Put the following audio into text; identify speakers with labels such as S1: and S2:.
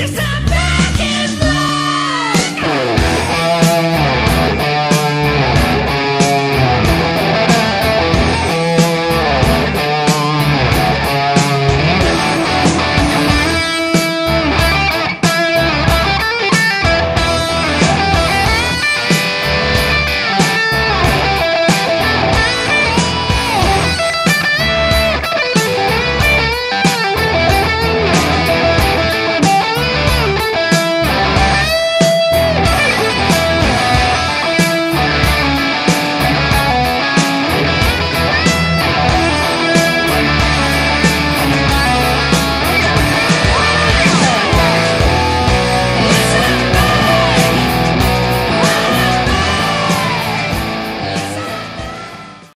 S1: Yes,